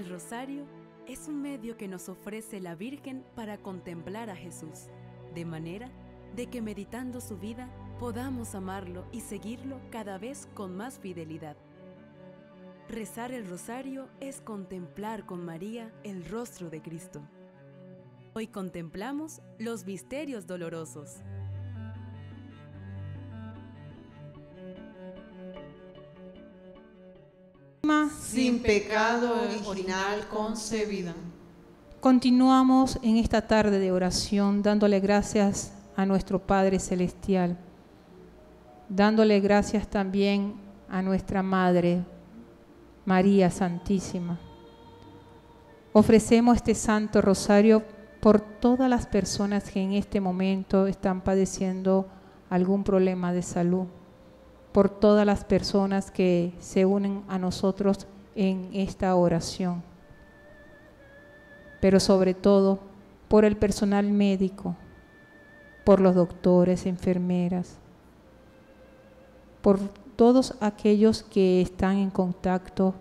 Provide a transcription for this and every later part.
El rosario es un medio que nos ofrece la Virgen para contemplar a Jesús, de manera de que meditando su vida podamos amarlo y seguirlo cada vez con más fidelidad. Rezar el rosario es contemplar con María el rostro de Cristo. Hoy contemplamos los misterios dolorosos. Sin pecado original concebida. Continuamos en esta tarde de oración dándole gracias a nuestro Padre Celestial, dándole gracias también a nuestra Madre, María Santísima. Ofrecemos este Santo Rosario por todas las personas que en este momento están padeciendo algún problema de salud por todas las personas que se unen a nosotros en esta oración, pero sobre todo por el personal médico, por los doctores, enfermeras, por todos aquellos que están en contacto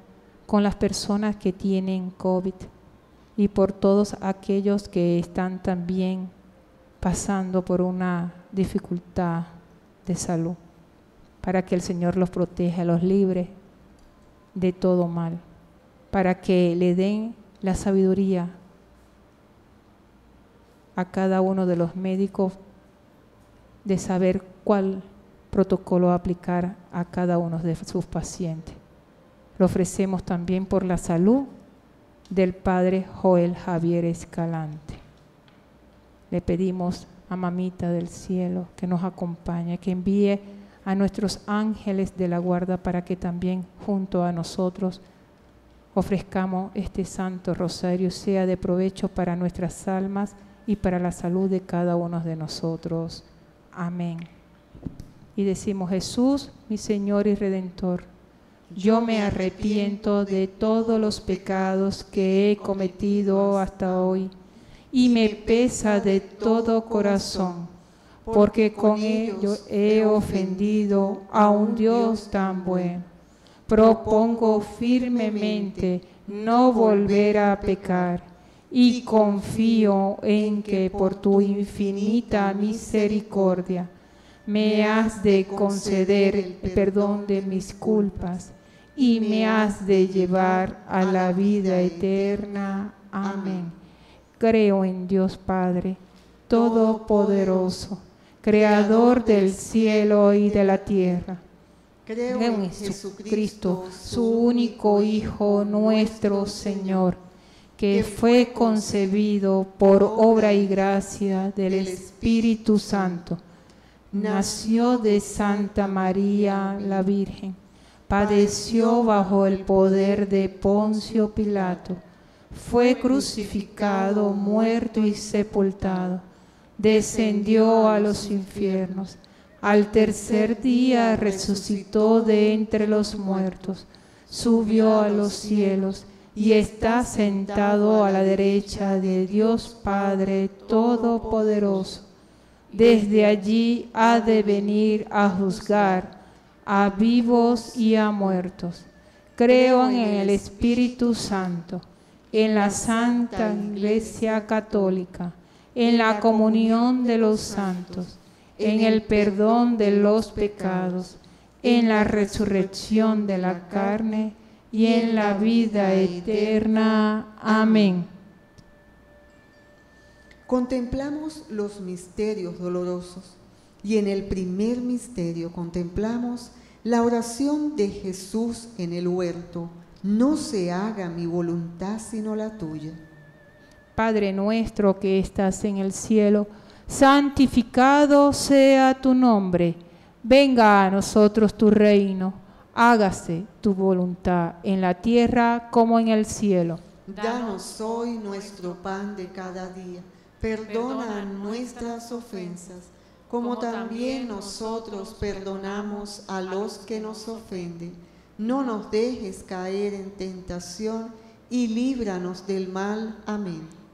con las personas que tienen COVID y por todos aquellos que están también pasando por una dificultad de salud para que el Señor los proteja, los libre de todo mal, para que le den la sabiduría a cada uno de los médicos de saber cuál protocolo aplicar a cada uno de sus pacientes. Lo ofrecemos también por la salud del Padre Joel Javier Escalante. Le pedimos a Mamita del Cielo que nos acompañe, que envíe a nuestros ángeles de la guarda para que también junto a nosotros ofrezcamos este santo rosario, sea de provecho para nuestras almas y para la salud de cada uno de nosotros. Amén. Y decimos, Jesús, mi Señor y Redentor, yo me arrepiento de todos los pecados que he cometido hasta hoy y me pesa de todo corazón porque con ello he ofendido a un Dios tan bueno. Propongo firmemente no volver a pecar y confío en que por tu infinita misericordia me has de conceder el perdón de mis culpas y me has de llevar a la vida eterna. Amén. Creo en Dios Padre, Todopoderoso creador del cielo y de la tierra. Creo en Jesucristo, su único Hijo, nuestro Señor, que fue concebido por obra y gracia del Espíritu Santo. Nació de Santa María la Virgen, padeció bajo el poder de Poncio Pilato, fue crucificado, muerto y sepultado descendió a los infiernos. Al tercer día resucitó de entre los muertos, subió a los cielos y está sentado a la derecha de Dios Padre Todopoderoso. Desde allí ha de venir a juzgar a vivos y a muertos. Creo en el Espíritu Santo, en la Santa Iglesia Católica en la comunión de los santos, en el perdón de los pecados, en la resurrección de la carne y en la vida eterna. Amén. Contemplamos los misterios dolorosos y en el primer misterio contemplamos la oración de Jesús en el huerto. No se haga mi voluntad sino la tuya. Padre nuestro que estás en el cielo, santificado sea tu nombre. Venga a nosotros tu reino. Hágase tu voluntad en la tierra como en el cielo. Danos hoy nuestro pan de cada día. Perdona nuestras ofensas, como también nosotros perdonamos a los que nos ofenden. No nos dejes caer en tentación y líbranos del mal. Amén.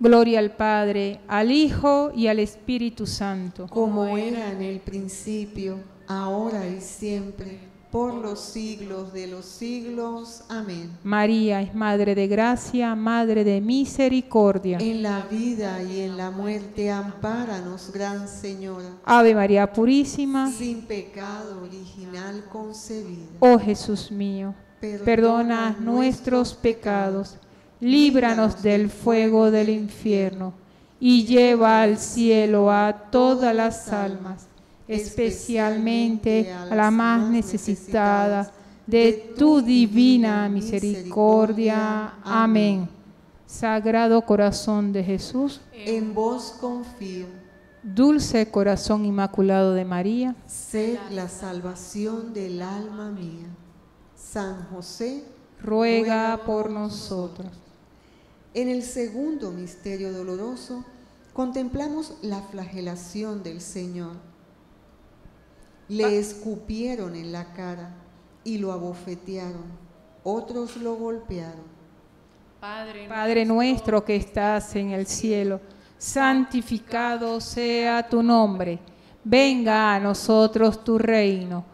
Gloria al Padre, al Hijo y al Espíritu Santo. Como era en el principio, ahora y siempre, por los siglos de los siglos. Amén. María es Madre de Gracia, Madre de Misericordia. En la vida y en la muerte, ampáranos, Gran Señora. Ave María Purísima, Sin pecado original concebida. oh Jesús mío, perdona nuestros pecados, líbranos del fuego del infierno y lleva al cielo a todas las almas, especialmente a la más necesitada de tu divina misericordia. Amén. Sagrado corazón de Jesús, En vos confío. dulce corazón inmaculado de María, Sé la salvación del alma mía. San José, ruega por nosotros. En el segundo misterio doloroso contemplamos la flagelación del Señor. Le escupieron en la cara y lo abofetearon. Otros lo golpearon. Padre nuestro que estás en el cielo, santificado sea tu nombre. Venga a nosotros tu reino.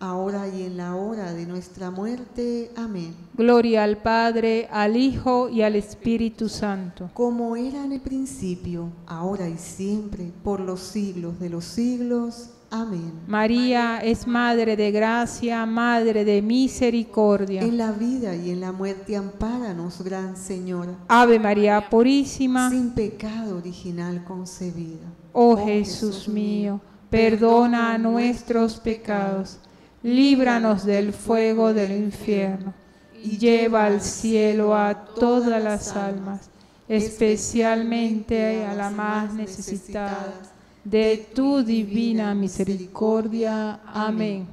ahora y en la hora de nuestra muerte. Amén. Gloria al Padre, al Hijo y al Espíritu Santo. Como era en el principio, ahora y siempre, por los siglos de los siglos. Amén. María es Madre de gracia, Madre de misericordia. En la vida y en la muerte, ampáranos, Gran Señora. Ave María Purísima. Sin pecado original concebida. Oh Jesús mío, perdona nuestros pecados líbranos del fuego del infierno, y lleva al cielo a todas las almas, especialmente a las más necesitadas de tu divina misericordia. Amén.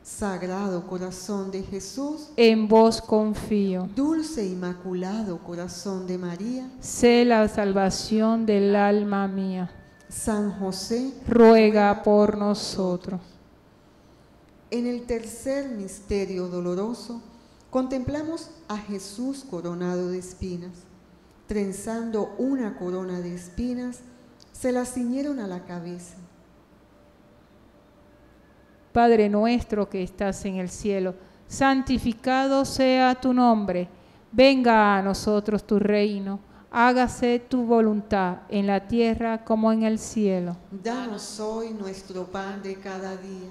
Sagrado corazón de Jesús, en vos confío. Dulce inmaculado corazón de María, sé la salvación del alma mía. San José, ruega por nosotros. En el tercer misterio doloroso, contemplamos a Jesús coronado de espinas. Trenzando una corona de espinas, se la ciñeron a la cabeza. Padre nuestro que estás en el cielo, santificado sea tu nombre, venga a nosotros tu reino, hágase tu voluntad en la tierra como en el cielo. Danos hoy nuestro pan de cada día,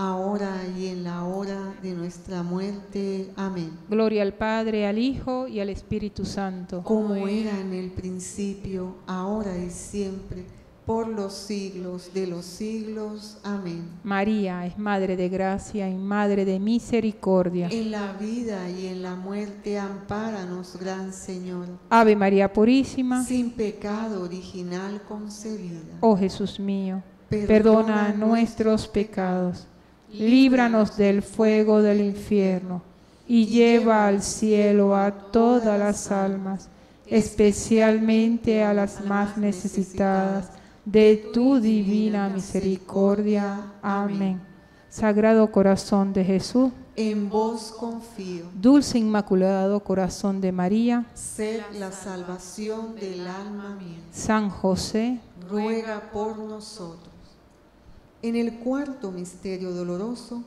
ahora y en la hora de nuestra muerte. Amén. Gloria al Padre, al Hijo y al Espíritu Santo. Como era en el principio, ahora y siempre por los siglos de los siglos. Amén. María es Madre de Gracia y Madre de Misericordia. En la vida y en la muerte, ampáranos, Gran Señor. Ave María Purísima. Sin pecado original concebida. Oh Jesús mío, perdona, nuestros pecados, líbranos del fuego del infierno y lleva al cielo a todas las almas, especialmente a las más necesitadas de tu divina misericordia. Amén. Sagrado corazón de Jesús, en vos confío. Dulce Inmaculado Corazón de María, sed la salvación del alma mía. San José, ruega por nosotros. En el cuarto misterio doloroso,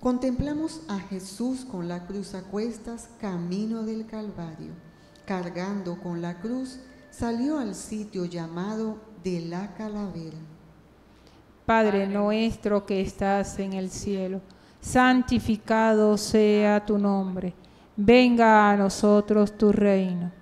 contemplamos a Jesús con la cruz a cuestas camino del Calvario. Cargando con la cruz, salió al sitio llamado de la calavera. Padre nuestro que estás en el cielo, santificado sea tu nombre. Venga a nosotros tu reino.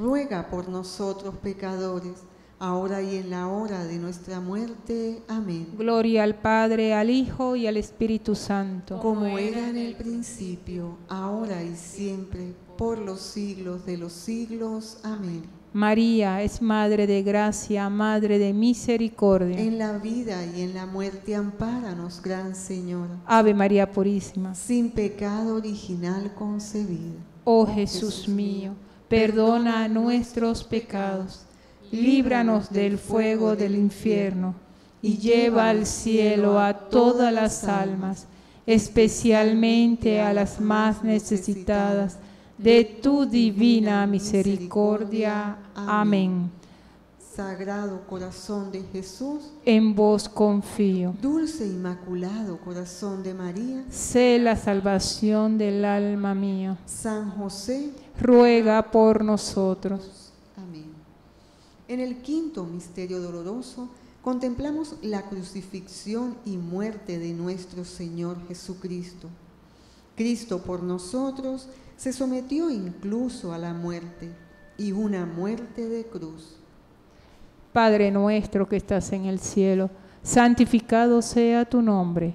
ruega por nosotros pecadores, ahora y en la hora de nuestra muerte. Amén. Gloria al Padre, al Hijo y al Espíritu Santo. Como era en el principio, ahora y siempre, por los siglos de los siglos. Amén. María es Madre de Gracia, Madre de Misericordia. En la vida y en la muerte, ampáranos, Gran Señora. Ave María Purísima. Sin pecado original concebida. Oh Jesús mío, perdona nuestros pecados, líbranos del fuego del infierno y lleva al cielo a todas las almas, especialmente a las más necesitadas de tu divina misericordia. Amén. Sagrado corazón de Jesús, en vos confío. Dulce Inmaculado corazón de María, sé la salvación del alma mía. San José, ruega por nosotros. Amén. En el quinto misterio doloroso, contemplamos la crucifixión y muerte de nuestro Señor Jesucristo. Cristo por nosotros se sometió incluso a la muerte y una muerte de cruz. Padre nuestro que estás en el cielo, santificado sea tu nombre.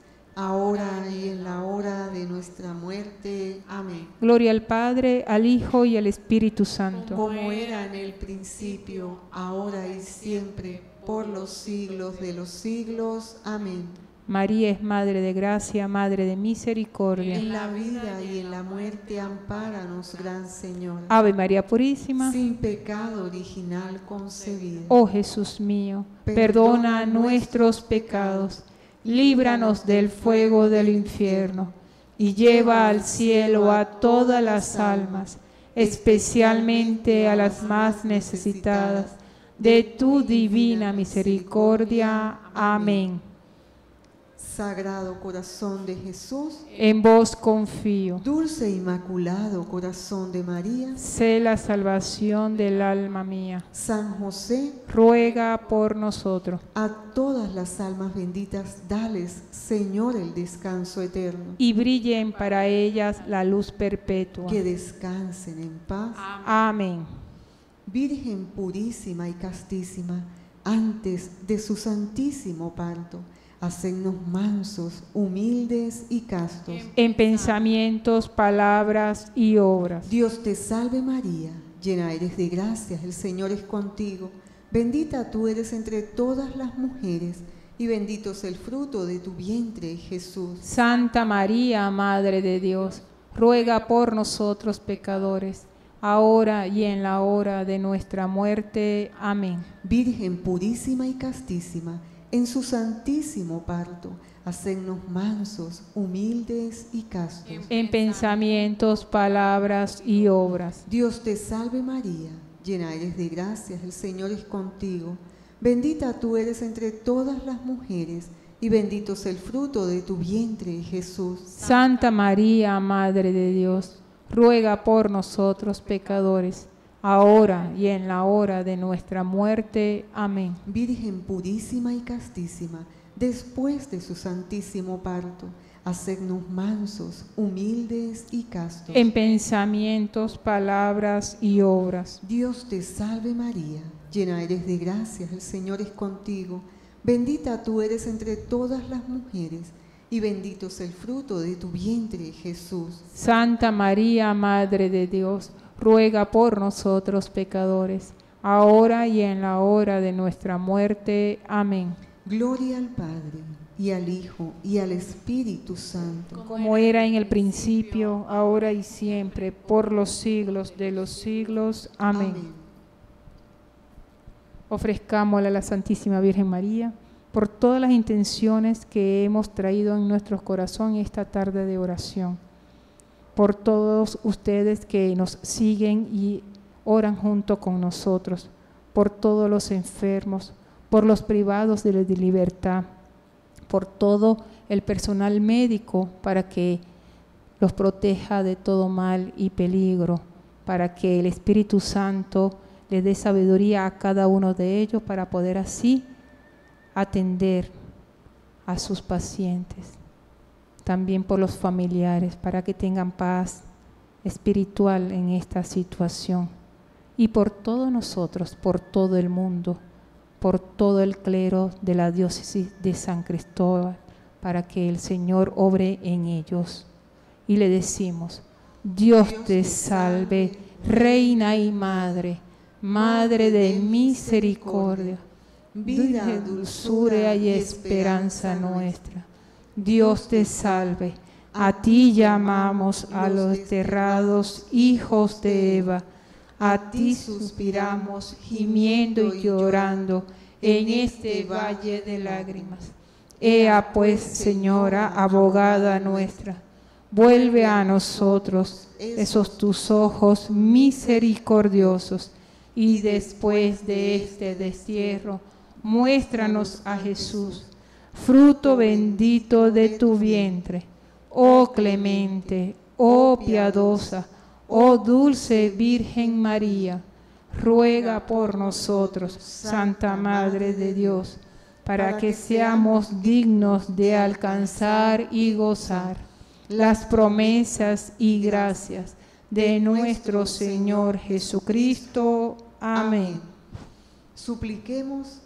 ahora y en la hora de nuestra muerte. Amén. Gloria al Padre, al Hijo y al Espíritu Santo. Como era en el principio, ahora y siempre, por los siglos de los siglos. Amén. María es Madre de Gracia, Madre de Misericordia. En la vida y en la muerte, ampáranos, Gran Señor. Ave María Purísima. Sin pecado original concebido. Oh Jesús mío, perdona nuestros pecados, líbranos del fuego del infierno y lleva al cielo a todas las almas, especialmente a las más necesitadas de tu divina misericordia. Amén. Sagrado corazón de Jesús, en vos confío. dulce e inmaculado corazón de María, Sé la salvación del alma mía. San José, Ruega por nosotros. a todas las almas benditas, dales, Señor, el descanso eterno. Y brillen para ellas la luz perpetua. Que descansen en paz. Amén. Virgen purísima y castísima, antes de su santísimo parto, hacednos mansos, humildes y castos. En pensamientos, palabras y obras. Dios te salve María, llena eres de gracias, el Señor es contigo. Bendita tú eres entre todas las mujeres, y bendito es el fruto de tu vientre, Jesús. Santa María, Madre de Dios, ruega por nosotros pecadores, ahora y en la hora de nuestra muerte. Amén. Virgen purísima y castísima, en su santísimo parto, hacednos mansos, humildes y castos. En pensamientos, palabras y obras. Dios te salve María, llena eres de gracias, el Señor es contigo. Bendita tú eres entre todas las mujeres, y bendito es el fruto de tu vientre, Jesús. Santa María, Madre de Dios, ruega por nosotros pecadores, ahora y en la hora de nuestra muerte. Amén. Virgen purísima y castísima, después de su santísimo parto, hacednos mansos, humildes y castos. En pensamientos, palabras y obras. Dios te salve María, llena eres de gracias, el Señor es contigo. Bendita tú eres entre todas las mujeres, y bendito es el fruto de tu vientre, Jesús. Santa María, Madre de Dios, ruega por nosotros pecadores, ahora y en la hora de nuestra muerte. Amén. Gloria al Padre, y al Hijo, y al Espíritu Santo. Como era en el principio, ahora y siempre, por los siglos de los siglos. Amén. Ofrezcámosle a la Santísima Virgen María por todas las intenciones que hemos traído en nuestros corazones esta tarde de oración, por todos ustedes que nos siguen y oran junto con nosotros, por todos los enfermos, por los privados de libertad, por todo el personal médico para que los proteja de todo mal y peligro, para que el Espíritu Santo le dé sabiduría a cada uno de ellos para poder así atender a sus pacientes, también por los familiares, para que tengan paz espiritual en esta situación y por todos nosotros, por todo el mundo, por todo el clero de la diócesis de San Cristóbal, para que el Señor obre en ellos. Y le decimos, Dios te salve, Reina y Madre, Madre de misericordia, vida, dulzura y esperanza nuestra. Dios te salve, a ti llamamos a los desterrados hijos de Eva, a ti suspiramos gimiendo y llorando en este valle de lágrimas. Ea pues, Señora, abogada nuestra, vuelve a nosotros esos tus ojos misericordiosos y después de este destierro, muéstranos a Jesús, fruto bendito de tu vientre. Oh clemente, oh piadosa, oh dulce Virgen María, ruega por nosotros, Santa Madre de Dios, para que seamos dignos de alcanzar y gozar las promesas y gracias de nuestro Señor Jesucristo. Amén. Supliquemos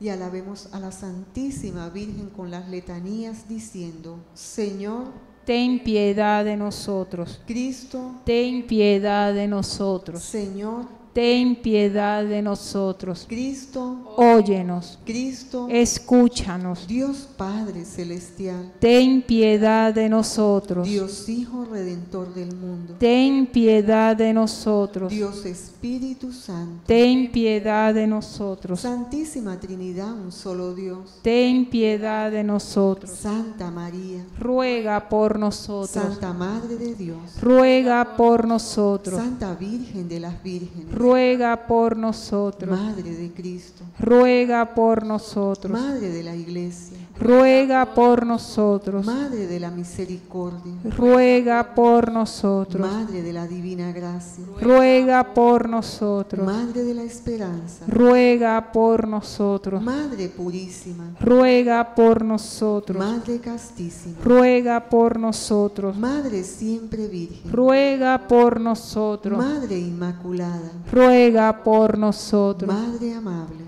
y alabemos a la Santísima Virgen con las letanías diciendo, Señor, ten piedad de nosotros. Cristo, ten piedad de nosotros. Señor, ten piedad de nosotros. Cristo, óyenos. Cristo, escúchanos. Dios Padre Celestial, ten piedad de nosotros. Dios Hijo Redentor del mundo, ten piedad de nosotros. Dios Espíritu Santo, ten piedad de nosotros. Santísima Trinidad, un solo Dios, ten piedad de nosotros. Santa María, ruega por nosotros. Santa Madre de Dios, ruega por nosotros. Santa Virgen de las Vírgenes, ruega por nosotros. Madre de Cristo, ruega por nosotros. Madre de la Iglesia, ruega por nosotros. Madre de la Misericordia, ruega por nosotros. Madre de la Divina Gracia, ruega por nosotros. Madre de la Esperanza, ruega por nosotros. Madre Purísima, ruega por nosotros. Madre Castísima, ruega por nosotros. Madre siempre Virgen, ruega por nosotros. Madre Inmaculada, ruega por nosotros. Madre amable,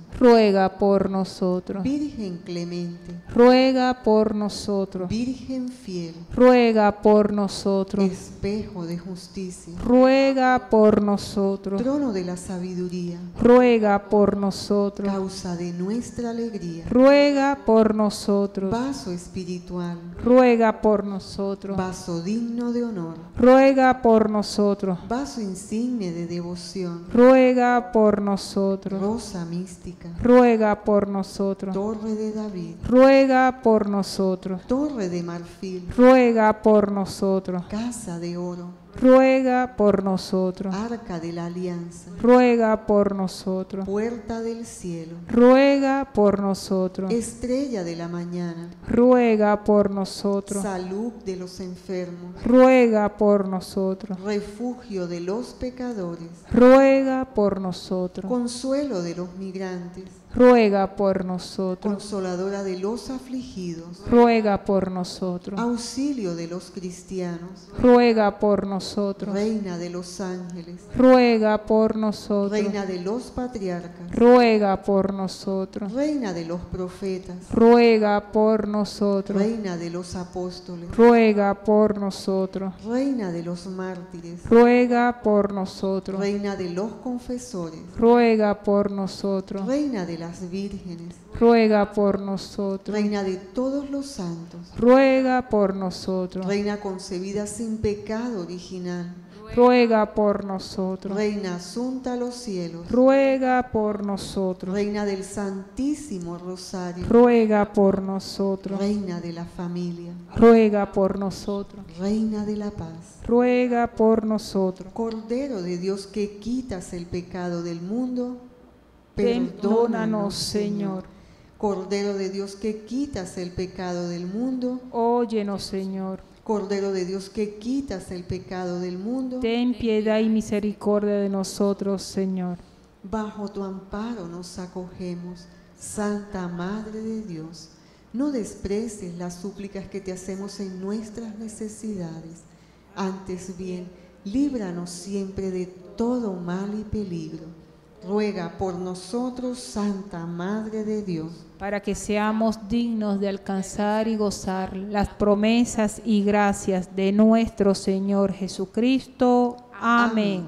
ruega por nosotros. Virgen clemente, ruega por nosotros. Virgen fiel, ruega por nosotros. espejo de justicia, ruega por nosotros. trono de la sabiduría, ruega por nosotros. causa de nuestra alegría, ruega por nosotros. vaso espiritual, ruega por nosotros. vaso digno de honor, ruega por nosotros. vaso insigne de devoción, ruega por nosotros. rosa mística, ruega por nosotros. torre de David, ruega por nosotros. torre de marfil, ruega por nosotros. casa de oro, ruega por nosotros. arca de la alianza, ruega por nosotros. puerta del cielo, ruega por nosotros. estrella de la mañana, ruega por nosotros. salud de los enfermos, ruega por nosotros. refugio de los pecadores, ruega por nosotros. consuelo de los migrantes, ruega por nosotros. consoladora de los afligidos, ruega por nosotros. auxilio de los cristianos, ruega por nosotros. reina de los ángeles, ruega por nosotros. reina de los patriarcas, ruega por nosotros. reina de los profetas, ruega por nosotros. reina de los apóstoles, ruega por nosotros. reina de los mártires, ruega por nosotros. reina de los confesores, ruega por nosotros. reina de las vírgenes, ruega por nosotros. reina de todos los santos, ruega por nosotros. reina concebida sin pecado original, ruega por nosotros. reina asunta a los cielos, ruega por nosotros. reina del Santísimo Rosario, ruega por nosotros. reina de la familia, ruega por nosotros. reina de la paz, ruega por nosotros. Cordero de Dios que quitas el pecado del mundo, Perdónanos, Señor. Cordero de Dios que quitas el pecado del mundo, Óyenos, Señor. Cordero de Dios que quitas el pecado del mundo, Ten piedad y misericordia de nosotros, Señor. bajo tu amparo nos acogemos, Santa Madre de Dios. No desprecies las súplicas que te hacemos en nuestras necesidades. Antes bien, líbranos siempre de todo mal y peligro. Ruega por nosotros, Santa Madre de Dios. para que seamos dignos de alcanzar y gozar las promesas y gracias de nuestro Señor Jesucristo. Amén.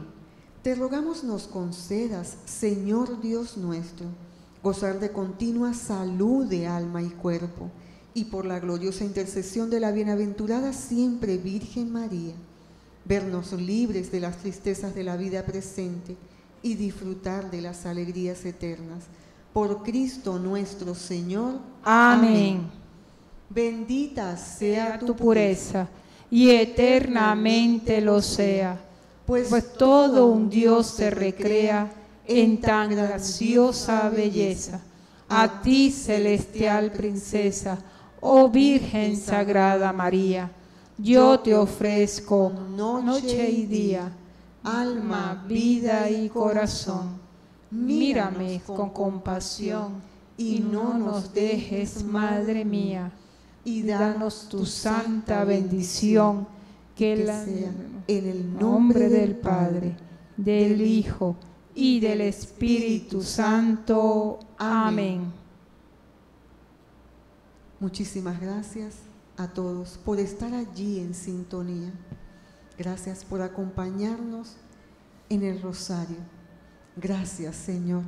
Te rogamos nos concedas, Señor Dios nuestro, gozar de continua salud de alma y cuerpo, y por la gloriosa intercesión de la bienaventurada siempre Virgen María, vernos libres de las tristezas de la vida presente y disfrutar de las alegrías eternas. Por Cristo nuestro Señor. Amén. Bendita sea tu pureza y eternamente lo sea, pues, pues todo un Dios se recrea en tan graciosa belleza. A ti, celestial princesa, oh Virgen Sagrada María, yo te ofrezco noche y día, alma, vida y corazón. Mírame con compasión y no nos dejes, Madre mía, y danos tu santa bendición, que la, sea en el nombre del Padre, del Hijo y del Espíritu Santo. Amén. Muchísimas gracias a todos por estar allí en sintonía. Gracias por acompañarnos en el rosario. Gracias, Señor,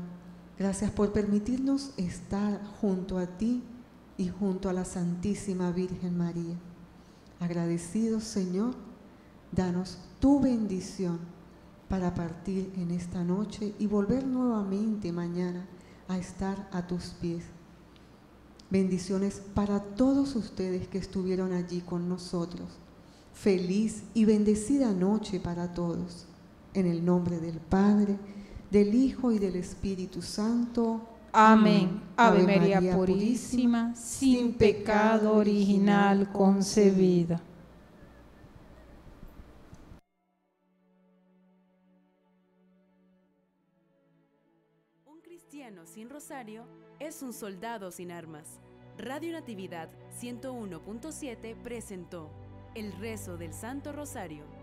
Gracias por permitirnos estar junto a ti y junto a la Santísima Virgen María. Agradecidos, Señor, danos tu bendición para partir en esta noche y volver nuevamente mañana a estar a tus pies. Bendiciones para todos ustedes que estuvieron allí con nosotros. Feliz y bendecida noche para todos. En el nombre del Padre, del Hijo y del Espíritu Santo. Amén. Ave, María, purísima, sin pecado original concebida. Un cristiano sin rosario es un soldado sin armas. Radio Natividad 101.7 presentó el rezo del Santo Rosario.